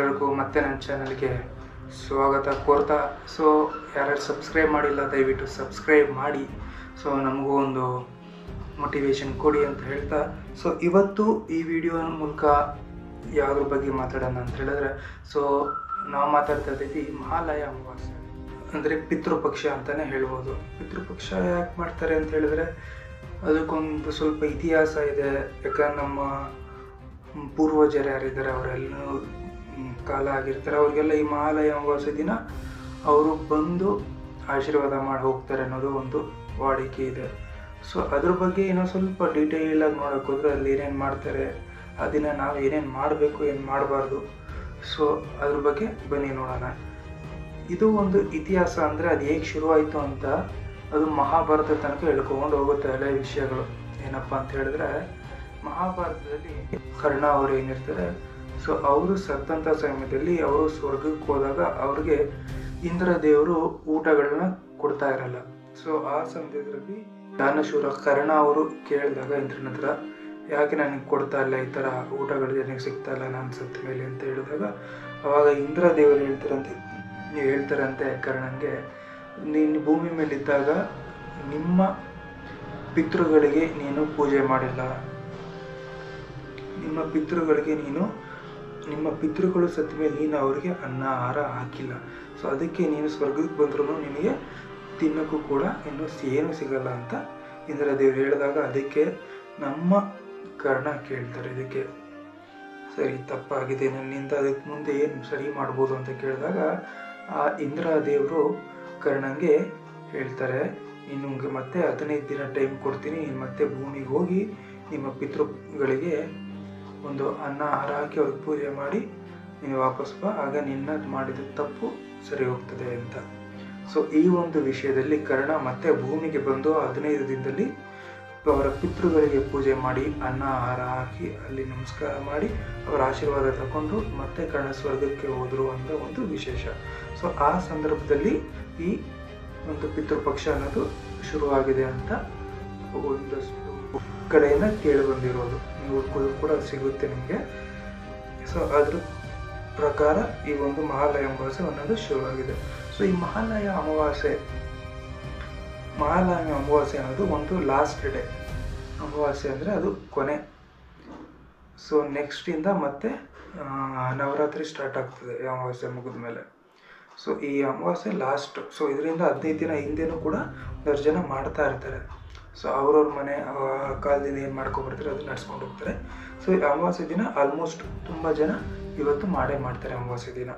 ಎಲ್ಲರಿಗೂ ಮತ್ತೆ ನನ್ನ ಚಾನಲ್ಗೆ ಸ್ವಾಗತ ಕೋರ್ತಾ. ಸೊ ಯಾರ್ಯಾರು ಸಬ್ಸ್ಕ್ರೈಬ್ ಮಾಡಿಲ್ಲ, ದಯವಿಟ್ಟು ಸಬ್ಸ್ಕ್ರೈಬ್ ಮಾಡಿ. ಸೊ ನಮಗೂ ಒಂದು ಮೋಟಿವೇಶನ್ ಕೊಡಿ ಅಂತ ಹೇಳ್ತಾ. ಸೊ ಇವತ್ತು ಈ ವಿಡಿಯೋ ಮೂಲಕ ಯಾವುದ್ರ ಬಗ್ಗೆ ಮಾತಾಡೋಣ ಅಂತ ಹೇಳಿದ್ರೆ ಸೊ ನಾವು ಮಾತಾಡ್ತಾ ಇದ್ದೀವಿ ಮಹಾಲಯ ಅಮಾವಾಸ್ಯೆ. ಅಂದರೆ ಪಿತೃಪಕ್ಷ ಅಂತಲೇ ಹೇಳ್ಬೋದು. ಪಿತೃಪಕ್ಷ ಯಾಕೆ ಮಾಡ್ತಾರೆ ಅಂತ ಹೇಳಿದ್ರೆ, ಅದಕ್ಕೊಂದು ಸ್ವಲ್ಪ ಇತಿಹಾಸ ಇದೆ. ಯಾಕಂದ್ರೆ ನಮ್ಮ ಪೂರ್ವಜರು ಯಾರಿದ್ದಾರೆ ಅವರೆಲ್ಲ ಕಾಲ ಆಗಿರ್ತಾರೆ. ಅವ್ರಿಗೆಲ್ಲ ಈ ಮಹಾಲಯ ಅಮಾವಾಸ್ಯೆ ದಿನ ಅವರು ಬಂದು ಆಶೀರ್ವಾದ ಮಾಡಿ ಹೋಗ್ತಾರೆ ಅನ್ನೋದು ಒಂದು ವಾಡಿಕೆ ಇದೆ. ಸೊ ಅದ್ರ ಬಗ್ಗೆ ಏನೋ ಸ್ವಲ್ಪ ಡೀಟೇಲ್ ಆಗಿ ನೋಡೋಕೆ ಹೋದ್ರೆ ಅಲ್ಲಿ ಏನೇನು ಮಾಡ್ತಾರೆ ಅದನ್ನ ದಿನ ನಾವು ಏನೇನು ಮಾಡಬೇಕು, ಏನು ಮಾಡಬಾರ್ದು. ಸೊ ಅದ್ರ ಬಗ್ಗೆ ಬನ್ನಿ ನೋಡೋಣ. ಇದು ಒಂದು ಇತಿಹಾಸ ಅಂದರೆ ಅದು ಹೇಗೆ ಶುರುವಾಯಿತು ಅಂತ ಅದು ಮಹಾಭಾರತ ತನಕ ಹೇಳ್ಕೊಂಡು ಹೋಗುತ್ತೆ ಎಲ್ಲ ವಿಷಯಗಳು. ಏನಪ್ಪ ಅಂತ ಹೇಳಿದ್ರೆ ಮಹಾಭಾರತದಲ್ಲಿ ಕರ್ಣ ಅವರು ಏನಿರ್ತಾರೆ ಸೊ ಅವರು ಸತ್ತಂಥ ಸಮಯದಲ್ಲಿ ಅವರು ಸ್ವರ್ಗಕ್ಕೆ ಹೋದಾಗ ಅವ್ರಿಗೆ ಇಂದ್ರ ದೇವರು ಊಟಗಳನ್ನ ಕೊಡ್ತಾ ಇರಲ್ಲ. ಸೊ ಆ ಸಮಯದಲ್ಲಿ ದಾನಶೂರ ಕರ್ಣ ಅವರು ಕೇಳಿದಾಗ ಇಂದ್ರನ ಹತ್ರ, ಯಾಕೆ ನನಗೆ ಕೊಡ್ತಾ ಇಲ್ಲ ಈ ಥರ ಊಟಗಳು? ನನಗೆ ಸಿಗ್ತಾ ಇಲ್ಲ, ನಾನು ಸತ್ತ ಮೇಲೆ ಅಂತ ಹೇಳಿದಾಗ, ಅವಾಗ ಇಂದ್ರ ದೇವರು ಹೇಳ್ತಾರಂತೆ, ನೀವು ಹೇಳ್ತಾರಂತೆ ಕರ್ಣನಿಗೆ ನೀನು ಭೂಮಿ ಮೇಲಿದ್ದಾಗ ನಿಮ್ಮ ಪಿತೃಗಳಿಗೆ ನೀನು ಪೂಜೆ ಮಾಡಿಲ್ಲ. ನಿಮ್ಮ ಪಿತೃಗಳಿಗೆ ನೀನು ನಿಮ್ಮ ಪಿತೃಗಳು ಸತ್ತ ಮೇಲೆ ನೀನು ಅವರಿಗೆ ಅನ್ನ, ಆಹಾರ ಹಾಕಿಲ್ಲ. ಸೊ ಅದಕ್ಕೆ ನೀನು ಸ್ವರ್ಗಕ್ಕೆ ಬಂದ್ರೂ ನಿನಗೆ ತಿನ್ನೋಕ್ಕೂ ಕೂಡ ಇನ್ನು ಏನು ಸಿಗಲ್ಲ ಅಂತ ಇಂದ್ರ ದೇವ್ರು ಹೇಳಿದಾಗ ಅದಕ್ಕೆ ನಮ್ಮ ಕರ್ಣ ಕೇಳ್ತಾರೆ. ಇದಕ್ಕೆ ಸರಿ, ತಪ್ಪಾಗಿದೆ. ನನ್ನಿಂದ ಅದಕ್ಕೆ ಮುಂದೆ ಏನು ಸರಿ ಮಾಡ್ಬೋದು ಅಂತ ಕೇಳಿದಾಗ ಆ ಇಂದ್ರ ದೇವರು ಕರ್ಣಂಗೆ ಹೇಳ್ತಾರೆ ನಿನಗೆ ಮತ್ತೆ ಹದಿನೈದು ದಿನ ಟೈಮ್ ಕೊಡ್ತೀನಿ. ಮತ್ತೆ ಭೂಮಿಗೆ ಹೋಗಿ ನಿಮ್ಮ ಪಿತೃಗಳಿಗೆ ಒಂದು ಅನ್ನ ಆಹಾರ ಹಾಕಿ ಅವ್ರಿಗೆ ಪೂಜೆ ಮಾಡಿ ನೀನು ವಾಪಸ್ ಬಾ, ಆಗ ನಿನ್ನ ಮಾಡಿದ ತಪ್ಪು ಸರಿ ಹೋಗ್ತದೆ ಅಂತ. ಸೊ ಈ ಒಂದು ವಿಷಯದಲ್ಲಿ ಕರ್ಣ ಮತ್ತೆ ಭೂಮಿಗೆ ಬಂದು ಹದಿನೈದು ದಿನದಲ್ಲಿ ಅವರ ಪಿತೃಗಳಿಗೆ ಪೂಜೆ ಮಾಡಿ, ಅನ್ನ ಆಹಾರ ಹಾಕಿ ಅಲ್ಲಿ ನಮಸ್ಕಾರ ಮಾಡಿ ಅವರ ಆಶೀರ್ವಾದ ತಗೊಂಡು ಮತ್ತೆ ಕರ್ಣ ಸ್ವರ್ಗಕ್ಕೆ ಹೋದರು ಅಂತ ಒಂದು ವಿಶೇಷ. ಸೊ ಆ ಸಂದರ್ಭದಲ್ಲಿ ಈ ಒಂದು ಪಿತೃಪಕ್ಷ ಅನ್ನೋದು ಶುರುವಾಗಿದೆ ಅಂತ ಒಂದಷ್ಟು ಕಡೆಯಿಂದ ಕೇಳಿ ಬಂದಿರೋದು. ಹುಡ್ಕೋದು ಕೂಡ ಸಿಗುತ್ತೆ ನಿಮಗೆ. ಸೊ ಅದ್ರ ಪ್ರಕಾರ ಈ ಒಂದು ಮಹಾಲಯ ಅಮಾವಾಸ್ಯೆ ಅನ್ನೋದು ಶುರುವಾಗಿದೆ ಸೊ ಈ ಮಹಾಲಯ ಅಮಾವಾಸ್ಯೆ ಮಹಾಲಯ ಅಮಾವಾಸ್ಯೆ ಅನ್ನೋದು ಒಂದು ಲಾಸ್ಟ್ ಡೇ ಅಮಾವಾಸ್ಯೆ ಅಂದರೆ ಅದು ಕೊನೆ. ಸೊ ನೆಕ್ಸ್ಟಿಂದ ಮತ್ತೆ ನವರಾತ್ರಿ ಸ್ಟಾರ್ಟ್ ಆಗ್ತದೆ ಈ ಅಮಾವಾಸ್ಯೆ ಮುಗಿದ ಮೇಲೆ. ಸೊ ಈ ಅಮಾವಾಸ್ಯೆ ಲಾಸ್ಟ್ ಸೊ ಇದರಿಂದ ಹದಿನೈದು ದಿನ ಹಿಂದೆನೂ ಕೂಡ ಒಂದಷ್ಟು ಜನ ಮಾಡ್ತಾ ಇರ್ತಾರೆ. ಸೊ ಅವ್ರವ್ರ ಮನೆ, ಆ ಕಾಲದಿಂದ ಏನು ಮಾಡ್ಕೊಬರ್ತಾರೆ ಅದನ್ನ ನಡ್ಸ್ಕೊಂಡು ಹೋಗ್ತಾರೆ. ಸೊ ಈ ಅಮಾವಾಸ್ಯೆ ದಿನ ಆಲ್ಮೋಸ್ಟ್ ತುಂಬ ಜನ ಇವತ್ತು ಮಾಡೇ ಮಾಡ್ತಾರೆ ಅಮಾವಾಸ್ಯೆ ದಿನ.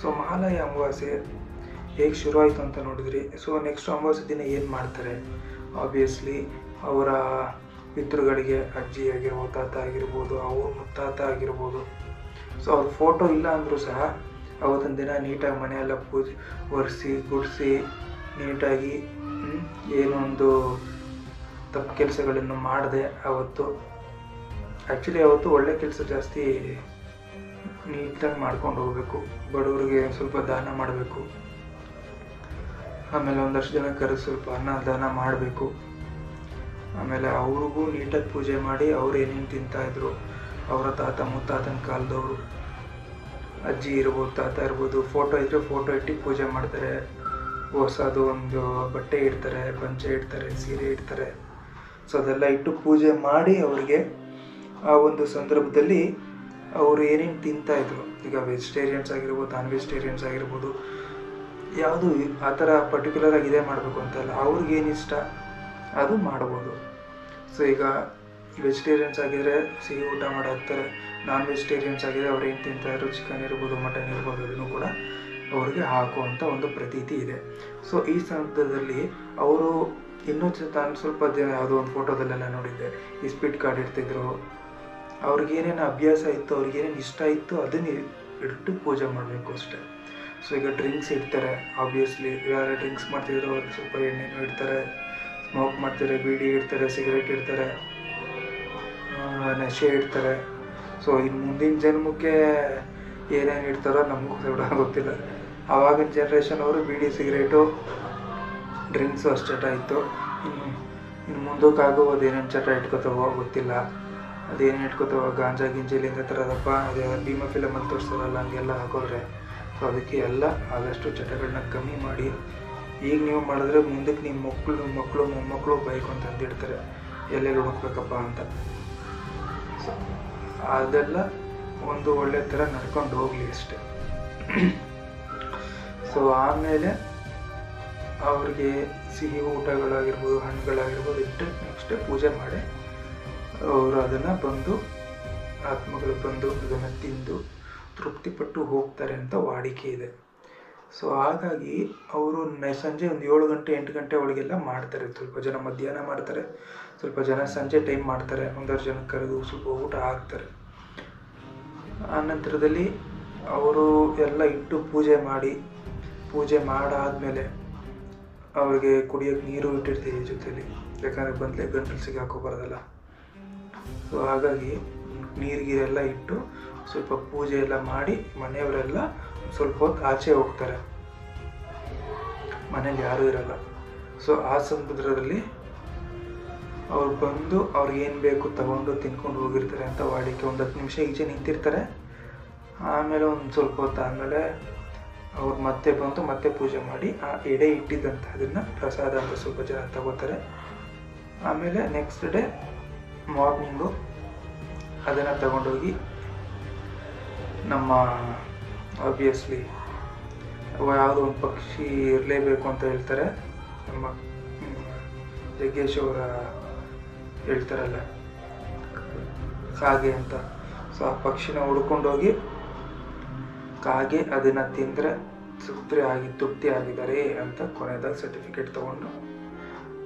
ಸೊ ಮಹಾಲಯ ಅಮಾವಾಸ್ಯೆ ಹೇಗೆ ಶುರುವಾಯಿತು ಅಂತ ನೋಡಿದ್ರಿ. ಸೊ ನೆಕ್ಸ್ಟ್ ಅಮಾವಾಸ್ಯೆ ದಿನ ಏನು ಮಾಡ್ತಾರೆ? ಆಬ್ವಿಯಸ್ಲಿ ಅವರ ಪಿತೃಗಳಿಗೆ, ಅಜ್ಜಿ ಆಗಿರ್ಬೋದು ತಾತ ಆಗಿರ್ಬೋದು, ಅವ್ರ ಮುತ್ತಾತ ಆಗಿರ್ಬೋದು. ಸೊ ಅವ್ರ ಫೋಟೋ ಇಲ್ಲ ಅಂದರೂ ಸಹ ಅವತ್ತಿನ ದಿನ ನೀಟಾಗಿ ಮನೆಯೆಲ್ಲ ಪೂಜೆ ಒರೆಸಿ, ಗುಡಿಸಿ, ನೀಟಾಗಿ ಏನೊಂದು ತಪ್ಪು ಕೆಲಸಗಳನ್ನು ಮಾಡದೆ ಅವತ್ತು. ಆ್ಯಕ್ಚುಲಿ ಅವತ್ತು ಒಳ್ಳೆ ಕೆಲಸ ಜಾಸ್ತಿ ನೀಟಾಗಿ ಮಾಡ್ಕೊಂಡು ಹೋಗಬೇಕು. ಬಡವರಿಗೆ ಸ್ವಲ್ಪ ದಾನ ಮಾಡಬೇಕು. ಆಮೇಲೆ ಒಂದಷ್ಟು ಜನ ಕರೆದು ಸ್ವಲ್ಪ ಅನ್ನ ದಾನ ಮಾಡಬೇಕು. ಆಮೇಲೆ ಅವ್ರಿಗೂ ನೀಟಾಗಿ ಪೂಜೆ ಮಾಡಿ ಅವ್ರು ಏನೇನು ತಿಂತಾಯಿದ್ರು ಅವರ ತಾತ ಮುತ್ತಾತನ ಕಾಲದವರು. ಅಜ್ಜಿ ಇರ್ಬೋದು, ತಾತ ಇರ್ಬೋದು, ಫೋಟೋ ಇದ್ದರೆ ಫೋಟೋ ಇಟ್ಟು ಪೂಜೆ ಮಾಡ್ತಾರೆ. ಹೊಸದು ಒಂದು ಬಟ್ಟೆ ಇಡ್ತಾರೆ, ಪಂಚೆ ಇಡ್ತಾರೆ, ಸೀರೆ ಇಡ್ತಾರೆ. ಸೊ ಅದೆಲ್ಲ ಇಟ್ಟು ಪೂಜೆ ಮಾಡಿ ಅವರಿಗೆ ಆ ಒಂದು ಸಂದರ್ಭದಲ್ಲಿ ಅವರು ಏನೇನು ತಿಂತಾಯಿದ್ರು ಈಗ ವೆಜಿಟೇರಿಯನ್ಸ್ ಆಗಿರ್ಬೋದು ನಾನ್ ವೆಜಿಟೇರಿಯನ್ಸ್ ಆಗಿರ್ಬೋದು, ಯಾವುದು ಆ ಥರ ಪರ್ಟಿಕ್ಯುಲರಾಗಿ ಇದೇ ಮಾಡಬೇಕು ಅಂತಲ್ಲ ಅವ್ರಿಗೇನು ಇಷ್ಟ? ಅದು ಮಾಡ್ಬೋದು. ಸೊ ಈಗ ವೆಜಿಟೇರಿಯನ್ಸ್ ಆಗಿದ್ರೆ ಸಿಹಿ ಊಟ ಮಾಡಾಕ್ತಾರೆ ನಾನ್ ವೆಜಿಟೇರಿಯನ್ಸ್ ಆಗಿದ್ರೆ ಅವ್ರು ಏನು ತಿಂತಾಯಿದ್ರು ಚಿಕನ್ ಇರ್ಬೋದು ಮಟನ್ ಇರ್ಬೋದು, ಅದನ್ನು ಕೂಡ ಅವ್ರಿಗೆ ಹಾಕುವಂಥ ಒಂದು ಪ್ರತೀತಿ ಇದೆ. ಸೊ ಈ ಸಂದರ್ಭದಲ್ಲಿ ಅವರು ಇನ್ನೂ ತಾನು ಸ್ವಲ್ಪ ದಿನ ಯಾವುದೋ ಒಂದು ಫೋಟೋದಲ್ಲೆಲ್ಲ ನೋಡಿದ್ದೆ. ಈ ಸ್ಪೀಡ್ ಕಾರ್ಡ್ ಇಡ್ತಿದ್ರು. ಅವ್ರಿಗೇನೇನು ಅಭ್ಯಾಸ ಇತ್ತು ಅವ್ರಿಗೇನೇನು ಇಷ್ಟ ಇತ್ತು ಅದನ್ನು ಇಟ್ಟು ಪೂಜೆ ಮಾಡಬೇಕು ಅಷ್ಟೇ. ಸೊ ಈಗ ಡ್ರಿಂಕ್ಸ್ ಇಡ್ತಾರೆ ಆಬ್ವಿಯಸ್ಲಿ ಯಾರು ಡ್ರಿಂಕ್ಸ್ ಮಾಡ್ತಿದ್ರು ಅವ್ರಿಗೆ ಸ್ವಲ್ಪ ಎಣ್ಣೆನೂ ಇಡ್ತಾರೆ ಸ್ಮೋಕ್ ಮಾಡ್ತಾರೆ, ಬೀಡಿ ಇಡ್ತಾರೆ ಸಿಗರೇಟ್ ಇಡ್ತಾರೆ ನಶೆ ಇಡ್ತಾರೆ. ಸೊ ಇನ್ನು ಮುಂದಿನ ಜನ್ಮಕ್ಕೆ ಏನೇನು ಇಡ್ತಾರೋ ನಮಗೂ ಕೂಡ ಗೊತ್ತಿಲ್ಲ. ಆವಾಗಿನ ಜನ್ರೇಷನ್ ಅವರು ಬೀಡಿ ಸಿಗರೇಟು ಡ್ರಿಂಕ್ಸು ಅಷ್ಟು ಚಟ ಇತ್ತು ಇನ್ನು ಇನ್ನು ಮುಂದಕ್ಕೆ ಅದೇನೇನು ಚಟ ಇಟ್ಕೋತಾವೋ ಗೊತ್ತಿಲ್ಲ. ಅದೇನು ಇಟ್ಕೋತಾವ ಗಾಂಜಾ ಗಿಂಜಲಿಂದ ತರೋದಪ್ಪ ಅದೇ ಭೀಮಾ ಫಿಲಮಲ್ಲಿ ತೋರಿಸ್ತಾರಲ್ಲ ಹಂಗೆಲ್ಲ ಹಾಕೋದ್ರೆ. ಸೊ ಅದಕ್ಕೆ ಎಲ್ಲ ಆದಷ್ಟು ಚಟಗಳನ್ನ ಕಮ್ಮಿ ಮಾಡಿ. ಈಗ ನೀವು ಮಾಡಿದ್ರೆ ಮುಂದಕ್ಕೆ ನಿಮ್ಮ ಮಕ್ಕಳು ಮಕ್ಕಳು ಮೊಮ್ಮಕ್ಕಳು ಬೈಕ್ ಅಂತ ಅಂದಿಡ್ತಾರೆ. ಎಲ್ಲೆಲ್ಲಿ ಹುಡುಕ್ಬೇಕಪ್ಪ ಅಂತ. ಸೊ ಅದೆಲ್ಲ ಒಂದು ಒಳ್ಳೆ ಥರ ನಡ್ಕೊಂಡು ಹೋಗಲಿ ಅಷ್ಟೆ. ಸೊ ಆಮೇಲೆ ಅವ್ರಿಗೆ ಸಿಹಿ ಊಟಗಳಾಗಿರ್ಬೋದು, ಹಣ್ಣುಗಳಾಗಿರ್ಬೋದು ಇಟ್ಟು ನೆಕ್ಸ್ಟ್ ಪೂಜೆ ಮಾಡಿ ಅವರು ಅದನ್ನು ಬಂದು, ಆತ್ಮಗಳು ಬಂದು ಅದನ್ನು ತಿಂದು ತೃಪ್ತಿಪಟ್ಟು ಹೋಗ್ತಾರೆ ಅಂತ ವಾಡಿಕೆ ಇದೆ. ಸೊ ಹಾಗಾಗಿ ಅವರು ಸಂಜೆ ಒಂದು ಏಳು ಗಂಟೆ, ಎಂಟು ಗಂಟೆ ಒಳಗೆಲ್ಲ ಮಾಡ್ತಾರೆ. ಸ್ವಲ್ಪ ಜನ ಮಧ್ಯಾಹ್ನ ಮಾಡ್ತಾರೆ, ಸ್ವಲ್ಪ ಜನ ಸಂಜೆ ಟೈಮ್ ಮಾಡ್ತಾರೆ. ಒಂದಾರು ಜನ ಕರೆದು ಸ್ವಲ್ಪ ಊಟ ಹಾಕ್ತಾರೆ. ಆ ನಂತರದಲ್ಲಿ ಅವರು ಎಲ್ಲ ಇಟ್ಟು ಪೂಜೆ ಮಾಡಿ, ಪೂಜೆ ಮಾಡಾದ್ಮೇಲೆ ಅವ್ರಿಗೆ ಕುಡಿಯೋಕ್ಕೆ ನೀರು ಇಟ್ಟಿರ್ತೀವಿ ಜೊತೆಲಿ. ಯಾಕಂದರೆ ಬಂದಲೇ ಗಂಟಲು ಸಿಗಾಕೋಬಾರ್ದಲ್ಲ ಸೊ ಹಾಗಾಗಿ ನೀರು ಗೀರೆಲ್ಲ ಇಟ್ಟು ಸ್ವಲ್ಪ ಪೂಜೆ ಎಲ್ಲ ಮಾಡಿ ಮನೆಯವರೆಲ್ಲ ಸ್ವಲ್ಪ ಹೊತ್ತು ಆಚೆ ಹೋಗ್ತಾರೆ. ಮನೇಲಿ ಯಾರೂ ಇರಲ್ಲ. ಸೊ ಆ ಸಂದರ್ಭದಲ್ಲಿ ಅವ್ರು ಬಂದು ಏನು ಬೇಕು ತಗೊಂಡು ತಿನ್ಕೊಂಡು ಹೋಗಿರ್ತಾರೆ ಅಂತ ವಾಡಿಕೆ. ಒಂದು ಹತ್ತು ನಿಮಿಷ ಈಚೆ ನಿಂತಿರ್ತಾರೆ. ಆಮೇಲೆ ಒಂದು ಸ್ವಲ್ಪ ಹೊತ್ತು ಆದಮೇಲೆ ಅವ್ರು ಮತ್ತೆ ಬಂದು ಮತ್ತೆ ಪೂಜೆ ಮಾಡಿ, ಆ ಎಡೆ ಇಟ್ಟಿದ್ದಂಥ ಅದನ್ನು ಪ್ರಸಾದ ಅಂತ ಸ್ವಲ್ಪ ಜನ ತಗೋತಾರೆ. ಆಮೇಲೆ ನೆಕ್ಸ್ಟ್ ಡೇ ಮಾರ್ನಿಂಗು ಅದನ್ನು ತಗೊಂಡೋಗಿ ನಮ್ಮ ಆಬ್ವಿಯಸ್ಲಿ ಯಾವುದೋ ಒಂದು ಪಕ್ಷಿ ಇರಲೇಬೇಕು ಅಂತ ಹೇಳ್ತಾರೆ. ನಮ್ಮ ಜಗ್ಗೇಶ್ ಅವರ ಹೇಳ್ತಾರಲ್ಲ, ಕಾಗೆ ಅಂತ. ಸೊ ಆ ಪಕ್ಷಿನ ಹುಡ್ಕೊಂಡೋಗಿ ಕಾಗೆ ಅದನ್ನು ತಿಂದರೆ ತೃಪ್ತಿ ಆಗಿ, ತೃಪ್ತಿ ಆಗಿದ್ದಾರೆ ಅಂತ ಕೊನೆಯದಾಗ ಸರ್ಟಿಫಿಕೇಟ್ ತಗೊಂಡು,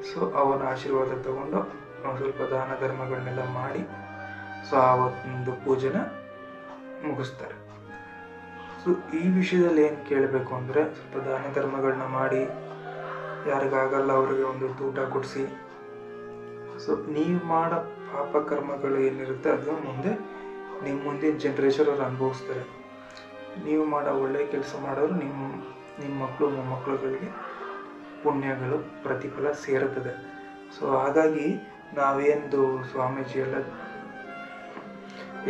ಸೊ ಅವನ ಆಶೀರ್ವಾದ ತಗೊಂಡು ಒಂದು ಸ್ವಲ್ಪ ದಾನ ಧರ್ಮಗಳನ್ನೆಲ್ಲ ಮಾಡಿ, ಸೊ ಆ ಒಂದು ಪೂಜೆನ ಮುಗಿಸ್ತಾರೆ. ಸೊ ಈ ವಿಷಯದಲ್ಲಿ ಏನು ಕೇಳಬೇಕು ಅಂದರೆ, ಸ್ವಲ್ಪ ದಾನ ಧರ್ಮಗಳನ್ನ ಮಾಡಿ, ಯಾರಿಗಾಗಲ್ಲ ಅವರಿಗೆ ಒಂದು ಊಟ ಕೊಡಿಸಿ. ಸೊ ನೀವು ಮಾಡೋ ಪಾಪ ಕರ್ಮಗಳು ಏನಿರುತ್ತೆ, ಅದು ಮುಂದೆ ನಿಮ್ಮ ಮುಂದಿನ ಜನ್ರೇಷನ್ ಅವ್ರು ಅನುಭವಿಸ್ತಾರೆ. ನೀವು ಮಾಡೋ ಒಳ್ಳೆಯ ಕೆಲಸ ಮಾಡೋರು ನಿಮ್ಮ ನಿಮ್ಮ ಮಕ್ಕಳು ಮೊಮ್ಮಕ್ಕಳುಗಳಿಗೆ ಪುಣ್ಯಗಳು, ಪ್ರತಿಫಲ ಸೇರುತ್ತದೆ. ಸೊ ಹಾಗಾಗಿ ನಾವೇನು ಸ್ವಾಮೀಜಿ ಎಲ್ಲ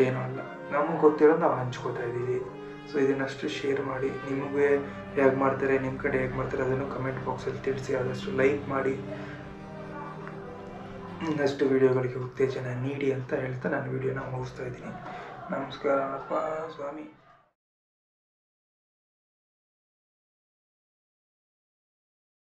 ಏನೂ ಅಲ್ಲ. ನಮ್ಗೆ ಗೊತ್ತಿರೋದು ನಾವು ಹಂಚ್ಕೋತಾ ಇದ್ದೀವಿ. ಸೊ ಇದನ್ನಷ್ಟು ಶೇರ್ ಮಾಡಿ, ನಿಮಗೆ ಹೇಗೆ ಮಾಡ್ತಾರೆ ನಿಮ್ಮ ಕಡೆ ಹೇಗೆ ಮಾಡ್ತಾರೆ ಅದನ್ನು ಕಮೆಂಟ್ ಬಾಕ್ಸಲ್ಲಿ ತಿಳಿಸಿ, ಆದಷ್ಟು ಲೈಕ್ ಮಾಡಿ. ಇನ್ನಷ್ಟು ವಿಡಿಯೋಗಳಿಗೆ ಉತ್ತೇಜನ ನೀಡಿ ಅಂತ ಹೇಳ್ತಾ ನಾನು ವಿಡಿಯೋನ ಮುಗಿಸ್ತಾ ಇದ್ದೀನಿ. ನಮಸ್ಕಾರ ಅಪ್ಪ, ಸ್ವಾಮಿ.